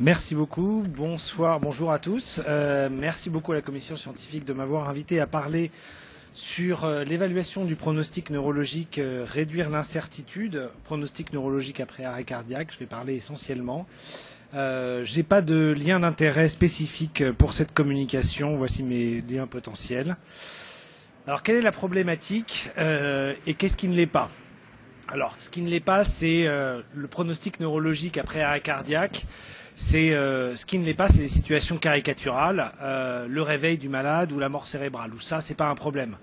Merci beaucoup. Bonsoir, bonjour à tous. Euh, merci beaucoup à la commission scientifique de m'avoir invité à parler sur euh, l'évaluation du pronostic neurologique, euh, réduire l'incertitude, pronostic neurologique après arrêt cardiaque. Je vais parler essentiellement. Euh, Je n'ai pas de lien d'intérêt spécifique pour cette communication. Voici mes liens potentiels. Alors, quelle est la problématique et qu'est-ce qui ne l'est pas? Alors, ce qui ne l'est pas, c'est le pronostic neurologique après arrêt cardiaque. Euh, ce qui ne l'est pas, c'est les situations caricaturales, euh, le réveil du malade ou la mort cérébrale. Ou ça, c'est pas un problème.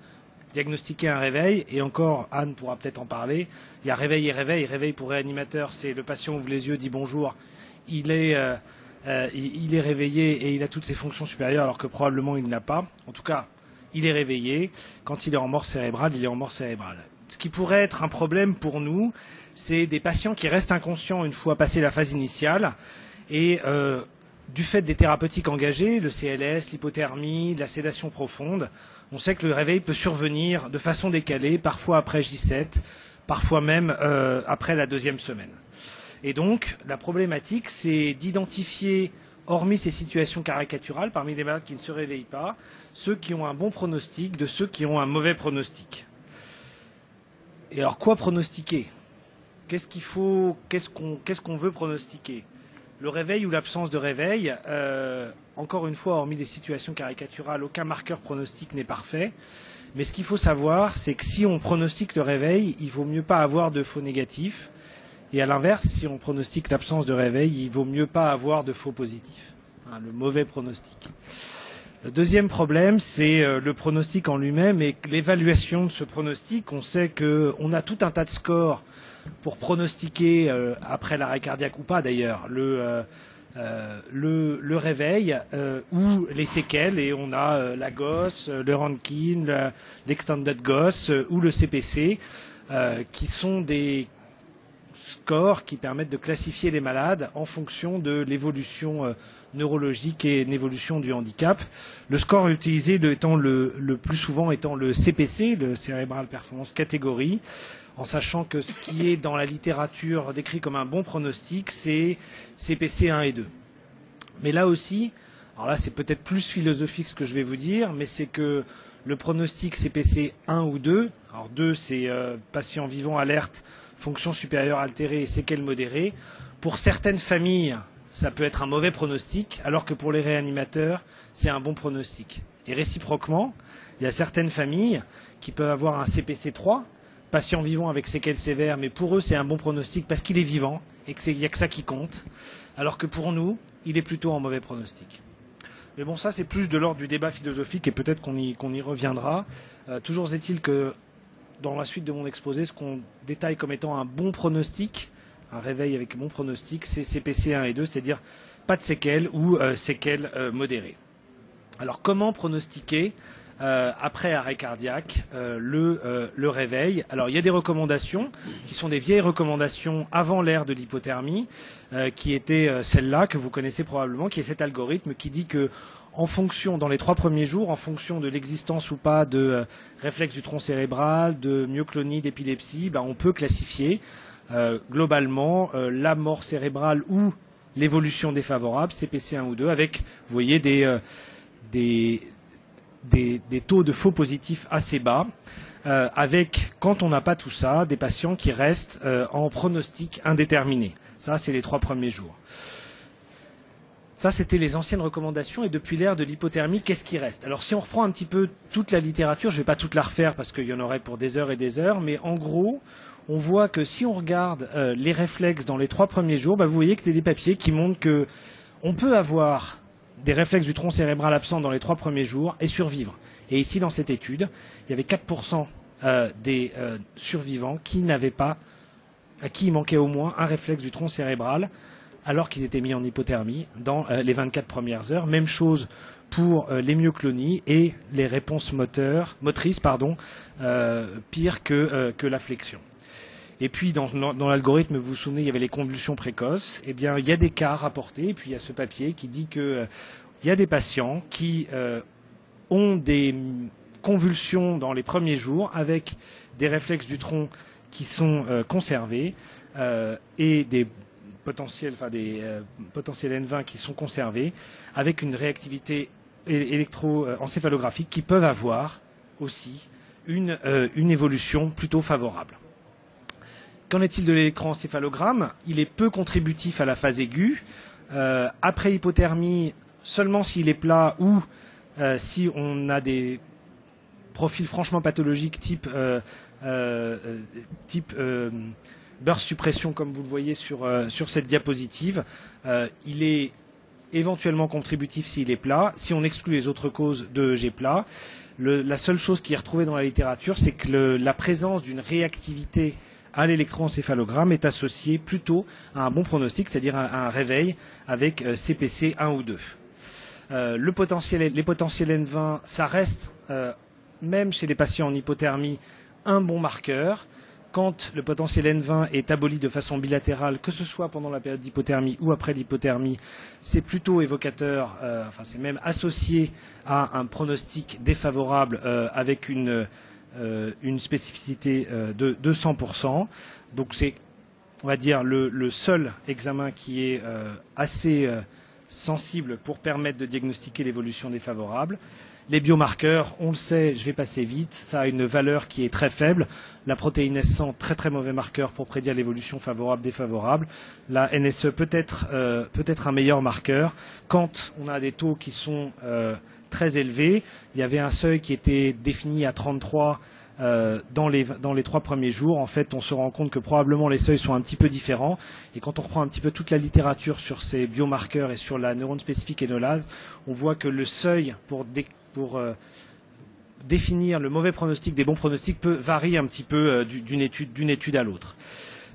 Diagnostiquer un réveil, et encore Anne pourra peut-être en parler. Il y a réveil et réveil. Réveil pour réanimateur, c'est le patient ouvre les yeux, dit bonjour. Il est, euh, il, est réveillé et il a toutes ses fonctions supérieures, alors que probablement il n'a pas. En tout cas, il est réveillé. Quand il est en mort cérébrale, il est en mort cérébrale. Ce qui pourrait être un problème pour nous, c'est des patients qui restent inconscients une fois passé la phase initiale et euh, du fait des thérapeutiques engagées, le CLS, l'hypothermie, la sédation profonde, on sait que le réveil peut survenir de façon décalée, parfois après J7, parfois même euh, après la deuxième semaine. Et donc, la problématique, c'est d'identifier, hormis ces situations caricaturales, parmi les malades qui ne se réveillent pas, ceux qui ont un bon pronostic de ceux qui ont un mauvais pronostic. Et alors, quoi pronostiquer? Qu'est-ce qu'il faut Qu'est-ce qu'on qu qu veut pronostiquer? Le réveil ou l'absence de réveil, euh, encore une fois, hormis des situations caricaturales, aucun marqueur pronostic n'est parfait. Mais ce qu'il faut savoir, c'est que si on pronostique le réveil, il vaut mieux pas avoir de faux négatifs. Et à l'inverse, si on pronostique l'absence de réveil, il vaut mieux pas avoir de faux positifs. Hein, le mauvais pronostic. Le deuxième problème, c'est euh, le pronostic en lui-même et l'évaluation de ce pronostic. On sait qu'on a tout un tas de scores pour pronostiquer euh, après l'arrêt cardiaque ou pas d'ailleurs le, euh, le, le réveil ou les séquelles et on a la GOS, le Rankin, l'extended GOS euh, ou le CPC qui sont des scores qui permettent de classifier les malades en fonction de l'évolution neurologique et l'évolution du handicap. Le score utilisé le, étant le, le plus souvent étant le CPC, le Cerebral Performance Category, en sachant que ce qui est dans la littérature décrit comme un bon pronostic, c'est CPC 1 et 2. Mais là aussi, alors là c'est peut-être plus philosophique ce que je vais vous dire, mais c'est que le pronostic CPC 1 ou 2, alors 2 c'est euh, patient vivant alerte, fonction supérieure altérée et séquelles modérées, pour certaines familles ça peut être un mauvais pronostic, alors que pour les réanimateurs, c'est un bon pronostic. Et réciproquement, il y a certaines familles qui peuvent avoir un CPC 3, patient vivant avec séquelles sévères, mais pour eux, c'est un bon pronostic parce qu'il est vivant et qu'il n'y a que ça qui compte, alors que pour nous, il est plutôt en mauvais pronostic. Mais bon, ça, c'est plus de l'ordre du débat philosophique et peut-être qu'on y, qu y reviendra. Euh, toujours est-il que dans la suite de mon exposé, ce qu'on détaille comme étant un bon pronostic, un réveil avec bon pronostic, c'est CPC 1 et 2, c'est-à-dire pas de séquelles ou euh, séquelles euh, modérées. Alors comment pronostiquer euh, après arrêt cardiaque le, réveil? Alors il y a des recommandations qui sont des vieilles recommandations avant l'ère de l'hypothermie, qui étaient celle-là que vous connaissez probablement, qui est cet algorithme qui dit que en fonction, dans les trois premiers jours, en fonction de l'existence ou pas de réflexe du tronc cérébral, de myoclonie, d'épilepsie, ben, on peut classifier globalement euh, la mort cérébrale ou l'évolution défavorable, CPC 1 ou 2, avec, voyez, des, euh, des, taux de faux positifs assez bas, euh, avec, quand on n'a pas tout ça, des patients qui restent euh, en pronostic indéterminé. Ça, c'est les trois premiers jours. Ça, c'était les anciennes recommandations. Et depuis l'ère de l'hypothermie, qu'est-ce qui reste? Alors, si on reprend un petit peu toute la littérature, je ne vais pas toute la refaire parce qu'il y en aurait pour des heures et des heures, mais en gros, on voit que si on regarde euh, les réflexes dans les trois premiers jours, bah, vous voyez que a des papiers qui montrent que on peut avoir des réflexes du tronc cérébral absents dans les trois premiers jours et survivre. Et ici, dans cette étude, il y avait 4% euh, des euh, survivants qui n'avaient pas, à qui il manquait au moins un réflexe du tronc cérébral, alors qu'ils étaient mis en hypothermie dans euh, les 24 premières heures. Même chose pour les myoclonies et les réponses motrices, pardon, que la flexion. Et puis dans, l'algorithme, vous vous souvenez, il y avait les convulsions précoces. Eh il y a des cas rapportés. Et puis il y a ce papier qui dit que euh, y a des patients qui euh, ont des convulsions dans les premiers jours avec des réflexes du tronc qui sont euh, conservés et des potentiels, enfin des potentiels N20 qui sont conservés, avec une réactivité électroencéphalographique qui peuvent avoir aussi une évolution plutôt favorable. Qu'en est-il de l'électroencéphalogramme? Il est peu contributif à la phase aiguë. Euh, après hypothermie, seulement s'il est plat ou euh, si on a des profils franchement pathologiques type, euh, type burst suppression, comme vous le voyez sur, sur cette diapositive, il est éventuellement contributif s'il est plat. Si on exclut les autres causes de G plat, la seule chose qui est retrouvée dans la littérature, c'est que la présence d'une réactivité à l'électroencéphalogramme est associé plutôt à un bon pronostic, c'est-à-dire à, un réveil avec CPC euh, 1 ou 2. Euh, le potentiel, les potentiels N20, ça reste, euh, même chez les patients en hypothermie, un bon marqueur. Quand le potentiel N20 est aboli de façon bilatérale, que ce soit pendant la période d'hypothermie ou après l'hypothermie, c'est plutôt évocateur, enfin c'est même associé à un pronostic défavorable avec une une spécificité euh, de, de 100%. Donc c'est, on va dire, le, le, seul examen qui est euh, assez sensible pour permettre de diagnostiquer l'évolution défavorable. Les biomarqueurs, on le sait, je vais passer vite, ça a une valeur qui est très faible. La protéine S100, très très mauvais marqueur pour prédire l'évolution favorable, défavorable. La NSE peut être, euh, peut être un meilleur marqueur quand on a des taux qui sont euh, très élevés. Il y avait un seuil qui était défini à 33 euh, dans, les, dans les trois premiers jours, en fait, on se rend compte que probablement les seuils sont un petit peu différents. Et quand on reprend un petit peu toute la littérature sur ces biomarqueurs et sur la neurone spécifique énolase, on voit que le seuil pour, dé, pour euh, définir le mauvais pronostic des bons pronostics peut varier un petit peu euh, d'une étude, à l'autre.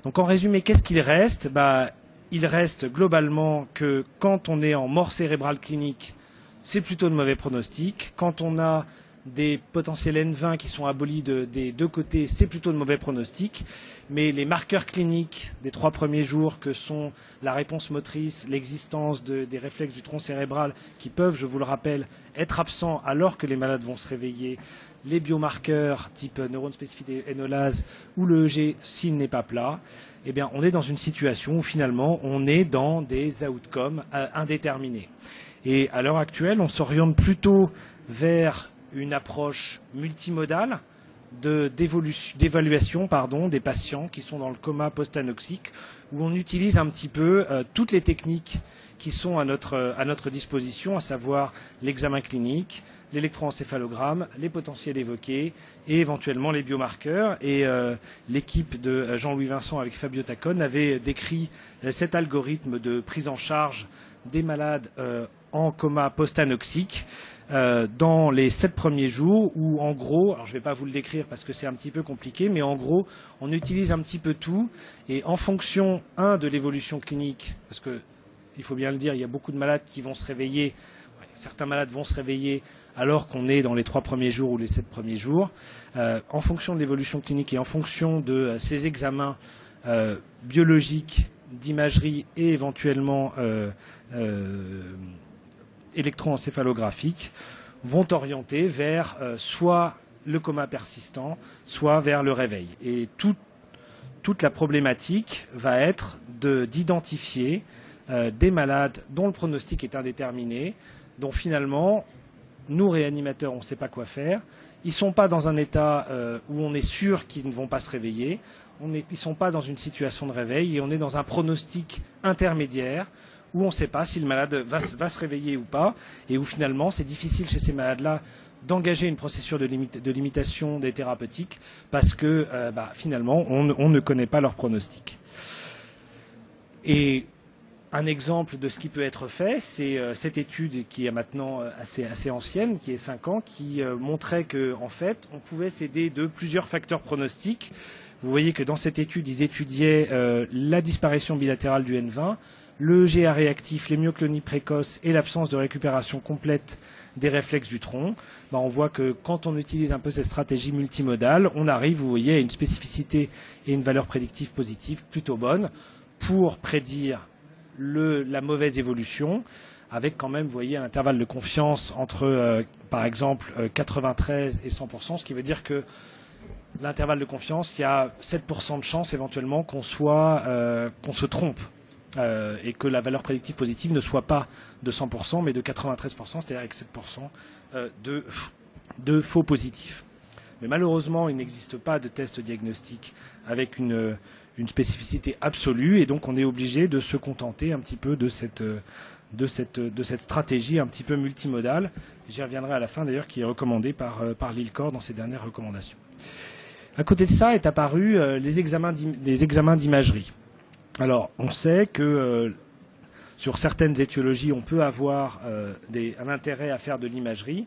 Donc en résumé, qu'est-ce qu'il reste? Bah, Il reste globalement que quand on est en mort cérébrale clinique, c'est plutôt de mauvais pronostics. Quand on a des potentiels N20 qui sont abolis de, des deux côtés, c'est plutôt de mauvais pronostics. Mais les marqueurs cliniques des trois premiers jours, que sont la réponse motrice, l'existence de, des réflexes du tronc cérébral, qui peuvent, je vous le rappelle, être absents alors que les malades vont se réveiller, les biomarqueurs type neurone spécifique énolase ou le EG s'il n'est pas plat, eh bien, on est dans une situation où finalement on est dans des outcomes euh, indéterminés. Et à l'heure actuelle, on s'oriente plutôt vers une approche multimodale d'évaluation des patients qui sont dans le coma post-anoxique, où on utilise un petit peu euh, toutes les techniques qui sont à notre, disposition, à savoir l'examen clinique, l'électroencéphalogramme, les potentiels évoqués et éventuellement les biomarqueurs. Et euh, l'équipe de euh, Jean-Louis Vincent avec Fabio Tacone avait décrit cet algorithme de prise en charge des malades en coma post-anoxique euh, dans les sept premiers jours où en gros, alors je ne vais pas vous le décrire parce que c'est un petit peu compliqué, mais en gros, on utilise un petit peu tout et en fonction, un, de l'évolution clinique, parce que il faut bien le dire, il y a beaucoup de malades qui vont se réveiller, certains malades vont se réveiller alors qu'on est dans les trois premiers jours ou les sept premiers jours, euh, en fonction de l'évolution clinique et en fonction de euh, ces examens biologiques, d'imagerie et éventuellement électroencéphalographiques vont orienter vers euh, soit le coma persistant, soit vers le réveil. Et tout, toute la problématique va être d'identifier euh, des malades dont le pronostic est indéterminé, dont finalement, nous réanimateurs, on ne sait pas quoi faire. Ils ne sont pas dans un état euh, où on est sûr qu'ils ne vont pas se réveiller. On est, ils ne sont pas dans une situation de réveil et on est dans un pronostic intermédiaire où on ne sait pas si le malade va, se réveiller ou pas, et où finalement c'est difficile chez ces malades-là d'engager une procédure de, limitation des thérapeutiques parce que euh, bah, finalement on, ne connaît pas leur pronostic. Et un exemple de ce qui peut être fait, c'est euh, cette étude qui est maintenant assez, assez ancienne, qui est 5 ans, qui euh, montrait qu'en en fait, on pouvait s'aider de plusieurs facteurs pronostiques. Vous voyez que dans cette étude, ils étudiaient euh, la disparition bilatérale du N20, le GA réactif, les myoclonies précoces et l'absence de récupération complète des réflexes du tronc, ben on voit que quand on utilise un peu cette stratégie multimodale, on arrive, vous voyez, à une spécificité et une valeur prédictive positive plutôt bonne pour prédire la mauvaise évolution, avec quand même, vous voyez, un intervalle de confiance entre, euh, par exemple, euh, 93 et 100%, ce qui veut dire que l'intervalle de confiance, il y a 7% de chance éventuellement qu'on soit, euh, qu'on se trompe euh, et que la valeur prédictive positive ne soit pas de 100%, mais de 93%, c'est-à-dire avec 7% euh, de, de, faux positifs. Mais malheureusement, il n'existe pas de test diagnostique avec une, une, spécificité absolue, et donc on est obligé de se contenter un petit peu de cette, stratégie un petit peu multimodale. J'y reviendrai à la fin d'ailleurs, qui est recommandée par, par l'ILCOR dans ses dernières recommandations. À côté de ça est apparu euh, les examens d'imagerie. Alors, on sait que euh, sur certaines étiologies, on peut avoir euh, un intérêt à faire de l'imagerie.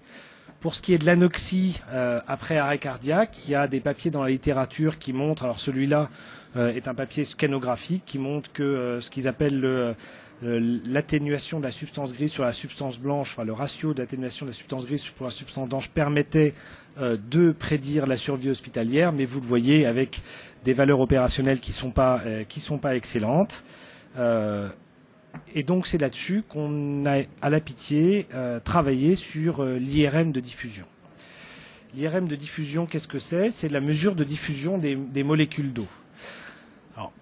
Pour ce qui est de l'anoxie après arrêt cardiaque, il y a des papiers dans la littérature qui montrent, alors celui-là est un papier scanographique qui montre que ce qu'ils appellent le, l'atténuation de la substance grise sur la substance blanche, enfin le ratio d'atténuation de la substance grise pour la substance blanche permettait euh, de prédire la survie hospitalière, mais vous le voyez avec des valeurs opérationnelles qui ne sont, pas, euh, sont pas excellentes. Euh, et donc c'est là-dessus qu'on a, à la pitié, travaillé sur l'IRM de diffusion. L'IRM de diffusion, qu'est-ce que c'est? C'est la mesure de diffusion des molécules d'eau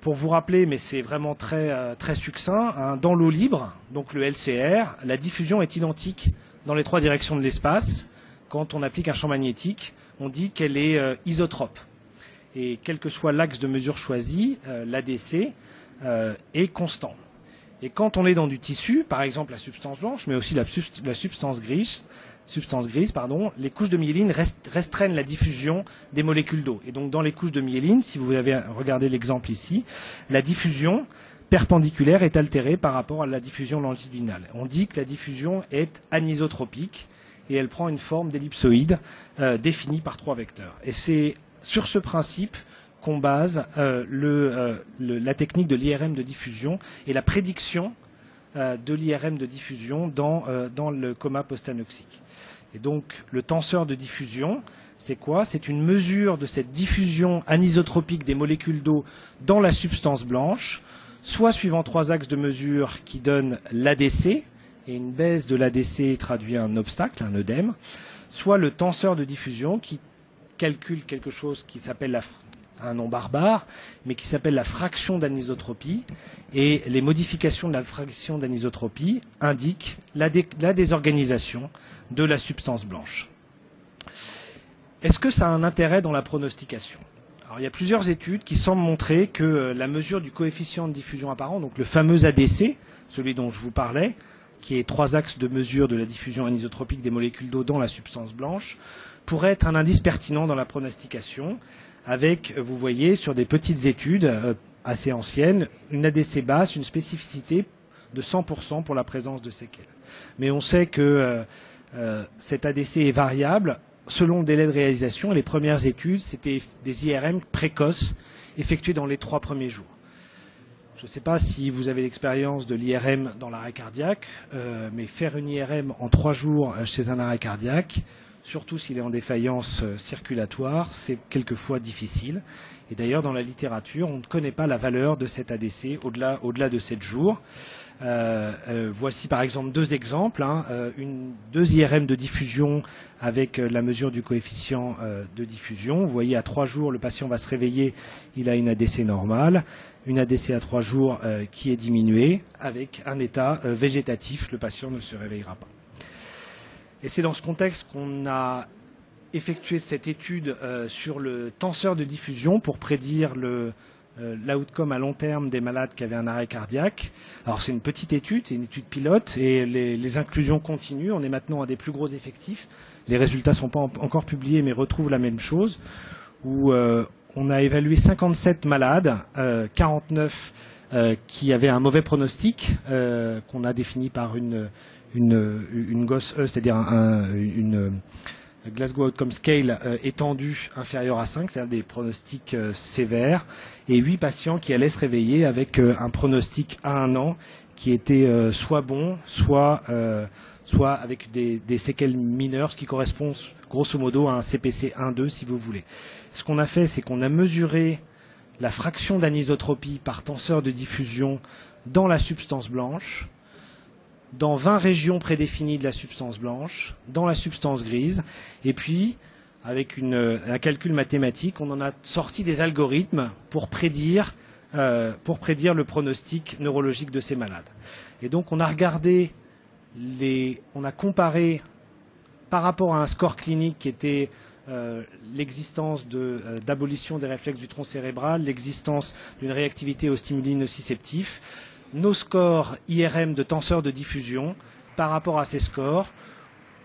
pour vous rappeler, mais c'est vraiment très, euh, très succinct, hein, dans l'eau libre, donc le LCR, la diffusion est identique dans les trois directions de l'espace. Quand on applique un champ magnétique, on dit qu'elle est euh, isotrope. Et quel que soit l'axe de mesure choisi, euh, l'ADC est constant. Et quand on est dans du tissu, par exemple la substance blanche, mais aussi la, substance grise, les couches de myéline restreignent la diffusion des molécules d'eau. Et donc dans les couches de myéline, si vous avez regardé l'exemple ici, la diffusion perpendiculaire est altérée par rapport à la diffusion longitudinale. On dit que la diffusion est anisotropique et elle prend une forme d'ellipsoïde euh, définie par trois vecteurs. Et c'est sur ce principe qu'on base euh, euh, la technique de l'IRM de diffusion et la prédiction de l'IRM de diffusion dans, dans le coma postanoxique. Et donc, le tenseur de diffusion, c'est quoi? C'est une mesure de cette diffusion anisotropique des molécules d'eau dans la substance blanche, soit suivant trois axes de mesure qui donnent l'ADC, et une baisse de l'ADC traduit un obstacle, un œdème, soit le tenseur de diffusion qui calcule quelque chose qui s'appelle un nom barbare, mais qui s'appelle la fraction d'anisotropie. Et les modifications de la fraction d'anisotropie indiquent la désorganisation de la substance blanche. Est-ce que ça a un intérêt dans la pronostication? Alors, il y a plusieurs études qui semblent montrer que euh, la mesure du coefficient de diffusion apparent, donc le fameux ADC, celui dont je vous parlais, qui est trois axes de mesure de la diffusion anisotropique des molécules d'eau dans la substance blanche, pourrait être un indice pertinent dans la pronostication, avec, vous voyez, sur des petites études euh, assez anciennes, une ADC basse, une spécificité de 100% pour la présence de séquelles. Mais on sait que euh, euh, cet ADC est variable selon le délai de réalisation. les premières études, c'était des IRM précoces effectuées dans les trois premiers jours. Je ne sais pas si vous avez l'expérience de l'IRM dans l'arrêt cardiaque, euh, mais faire une IRM en trois jours euh, chez un arrêt cardiaque, surtout s'il est en défaillance circulatoire, c'est quelquefois difficile. Et d'ailleurs, dans la littérature, on ne connaît pas la valeur de cet ADC au-delà au -delà de sept jours. Euh, euh, voici par exemple deux exemples. Hein. Euh, une, deux IRM de diffusion avec la mesure du coefficient de diffusion. Vous voyez, à trois jours, le patient va se réveiller, il a une ADC normale. Une ADC à trois jours qui est diminuée avec un état végétatif. Le patient ne se réveillera pas. Et c'est dans ce contexte qu'on a effectué cette étude sur le tenseur de diffusion pour prédire le, euh, l'outcome à long terme des malades qui avaient un arrêt cardiaque. Alors c'est une petite étude, c'est une étude pilote et les, inclusions continuent. On est maintenant à des plus gros effectifs. Les résultats sont pas encore publiés mais retrouvent la même chose où euh, on a évalué 57 malades, 49 euh, qui avaient un mauvais pronostic qu'on a défini par une, une, une GOS, c'est-à-dire une Glasgow Outcome Scale euh, étendu inférieur à 5, c'est-à-dire des pronostics euh, sévères, et 8 patients qui allaient se réveiller avec euh, un pronostic à un an qui était soit bon, soit, soit avec des, des, séquelles mineures, ce qui correspond grosso modo à un CPC 1-2 si vous voulez. Ce qu'on a fait, c'est qu'on a mesuré la fraction d'anisotropie par tenseur de diffusion dans la substance blanche, dans 20 régions prédéfinies de la substance blanche, dans la substance grise, et puis, avec un calcul mathématique, on en a sorti des algorithmes pour prédire pour prédire le pronostic neurologique de ces malades. Et donc on a regardé les, on a comparé par rapport à un score clinique qui était euh, l'existence euh, d'abolition des réflexes du tronc cérébral, l'existence d'une réactivité aux stimuli nociceptifs, nos scores IRM de tenseurs de diffusion par rapport à ces scores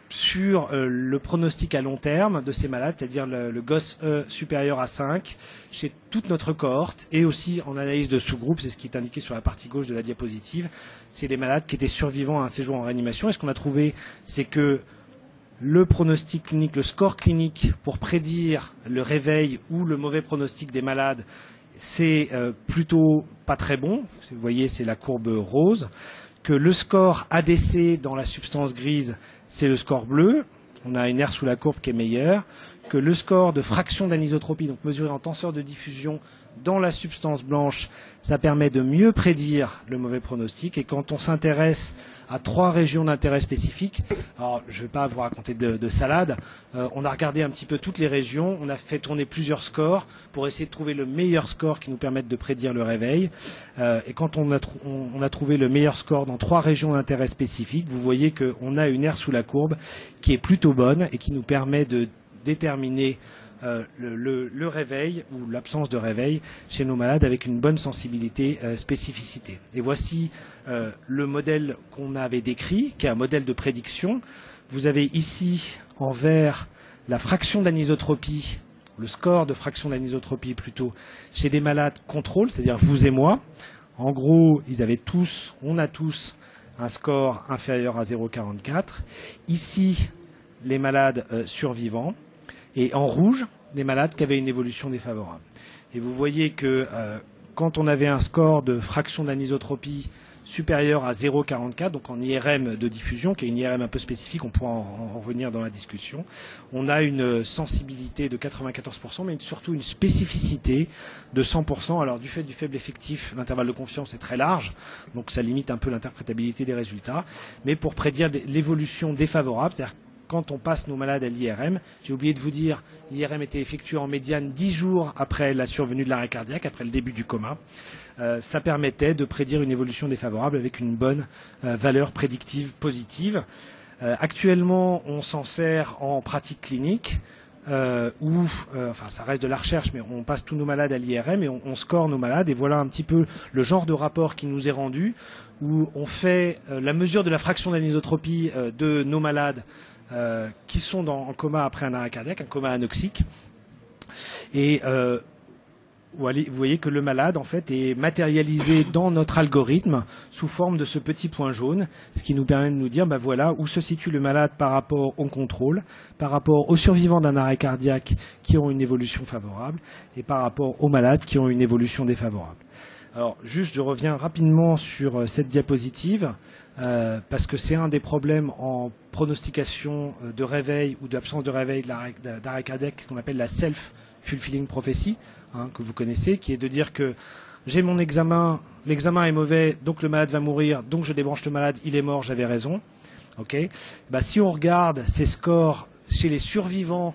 sur euh, le pronostic à long terme de ces malades, c'est-à-dire le, le, GOS-E supérieur à 5 chez toute notre cohorte et aussi en analyse de sous-groupe, c'est ce qui est indiqué sur la partie gauche de la diapositive, c'est les malades qui étaient survivants à un séjour en réanimation. Et ce qu'on a trouvé, c'est que le pronostic clinique, le score clinique pour prédire le réveil ou le mauvais pronostic des malades, c'est euh, plutôt pas très bon. Vous voyez, c'est la courbe rose. Que le score ADC dans la substance grise, c'est le score bleu. On a une aire sous la courbe qui est meilleure. Que le score de fraction d'anisotropie, donc mesuré en tenseur de diffusion dans la substance blanche, ça permet de mieux prédire le mauvais pronostic. Et quand on s'intéresse à trois régions d'intérêt spécifiques, alors je ne vais pas vous raconter de, de salade, euh, on a regardé un petit peu toutes les régions, on a fait tourner plusieurs scores pour essayer de trouver le meilleur score qui nous permette de prédire le réveil. Euh, et quand on a, on, a, trouvé le meilleur score dans trois régions d'intérêt spécifiques, vous voyez qu'on a une aire sous la courbe qui est plutôt bonne et qui nous permet de déterminer euh, le, réveil ou l'absence de réveil chez nos malades avec une bonne sensibilité euh, spécificité. Et voici euh, le modèle qu'on avait décrit, qui est un modèle de prédiction. Vous avez ici en vert la fraction d'anisotropie, le score de fraction d'anisotropie plutôt, chez des malades contrôle, c'est-à-dire vous et moi. En gros, ils avaient tous, on a tous un score inférieur à 0,44. Ici, les malades survivants et en rouge, les malades qui avaient une évolution défavorable. Et vous voyez que euh, quand on avait un score de fraction d'anisotropie supérieur à 0,44, donc en IRM de diffusion, qui est une IRM un peu spécifique, on pourra en, en revenir dans la discussion, on a une sensibilité de 94%, mais surtout une spécificité de 100%. Alors du fait du faible effectif, l'intervalle de confiance est très large, donc ça limite un peu l'interprétabilité des résultats, mais pour prédire l'évolution défavorable, c'est-à-dire quand on passe nos malades à l'IRM. J'ai oublié de vous dire, l'IRM était effectué en médiane 10 jours après la survenue de l'arrêt cardiaque, après le début du coma. Euh, ça permettait de prédire une évolution défavorable avec une bonne euh, valeur prédictive positive. Euh, actuellement, on s'en sert en pratique clinique. Où, enfin, ça reste de la recherche, mais on passe tous nos malades à l'IRM et on, score nos malades. Et voilà un petit peu le genre de rapport qui nous est rendu, où on fait la mesure de la fraction d'anisotropie de nos malades euh, qui sont dans, en coma après un arrêt cardiaque, un coma anoxique. Et euh, vous voyez que le malade en fait est matérialisé dans notre algorithme sous forme de ce petit point jaune, ce qui nous permet de nous dire ben voilà où se situe le malade par rapport au contrôle, par rapport aux survivants d'un arrêt cardiaque qui ont une évolution favorable et par rapport aux malades qui ont une évolution défavorable. Alors juste je reviens rapidement sur euh, cette diapositive. Euh, parce que c'est un des problèmes en pronostication euh, de réveil ou d'absence de réveil d'arrêt cardiaque qu'on appelle la self-fulfilling prophecy, hein, que vous connaissez, qui est de dire que j'ai mon examen, l'examen est mauvais, donc le malade va mourir, donc je débranche le malade, il est mort, j'avais raison. Okay bah, si on regarde ces scores chez les survivants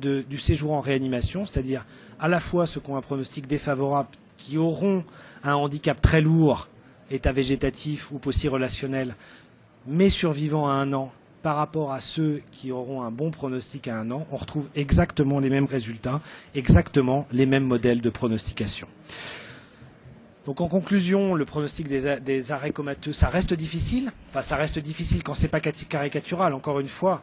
du séjour en réanimation, c'est-à-dire à la fois ceux qui ont un pronostic défavorable, qui auront un handicap très lourd état végétatif ou post-relationnel, mais survivant à un an par rapport à ceux qui auront un bon pronostic à un an, on retrouve exactement les mêmes résultats, exactement les mêmes modèles de pronostication. Donc en conclusion, le pronostic des, arrêts comateux, ça reste difficile. Enfin, ça reste difficile quand c'est pas caricatural. Encore une fois,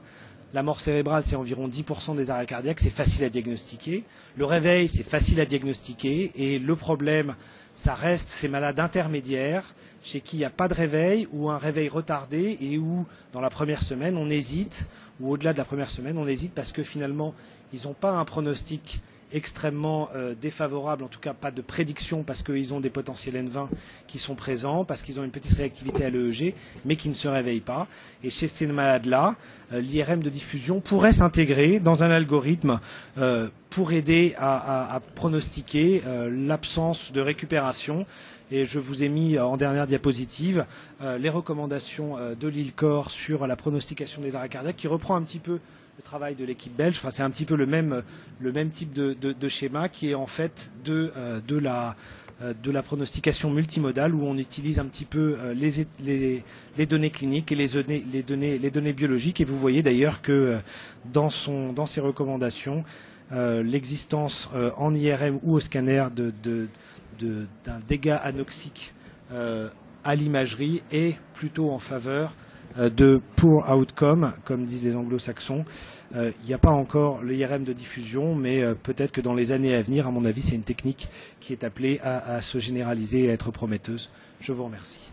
la mort cérébrale, c'est environ 10% des arrêts cardiaques, c'est facile à diagnostiquer. Le réveil, c'est facile à diagnostiquer. Et le problème, ça reste ces malades intermédiaires chez qui il n'y a pas de réveil ou un réveil retardé et où, dans la première semaine, on hésite, ou au-delà de la première semaine, on hésite parce que finalement, ils n'ont pas un pronostic extrêmement euh, défavorable, en tout cas pas de prédiction parce qu'ils ont des potentiels N20 qui sont présents, parce qu'ils ont une petite réactivité à l'EEG, mais qui ne se réveillent pas. Et chez ces malades-là, euh, l'IRM de diffusion pourrait s'intégrer dans un algorithme euh, pour aider à, pronostiquer euh, l'absence de récupération. Et je vous ai mis en dernière diapositive les recommandations de l'ILCOR sur la pronostication des arrêts cardiaques, qui reprend un petit peu le travail de l'équipe belge. Enfin, c'est un petit peu le même, le même type de, schéma qui est en fait de, euh, de la pronostication multimodale où on utilise un petit peu les, les, données cliniques et les données, biologiques. Et vous voyez d'ailleurs que dans, son, dans ses recommandations, l'existence en IRM ou au scanner d'un de, dégât anoxique à l'imagerie est plutôt en faveur euh, de poor outcome, comme disent les anglo-saxons. Euh, il n'y a pas encore l'IRM de diffusion, mais euh, peut-être que dans les années à venir, à mon avis, c'est une technique qui est appelée à se généraliser et à être prometteuse. Je vous remercie.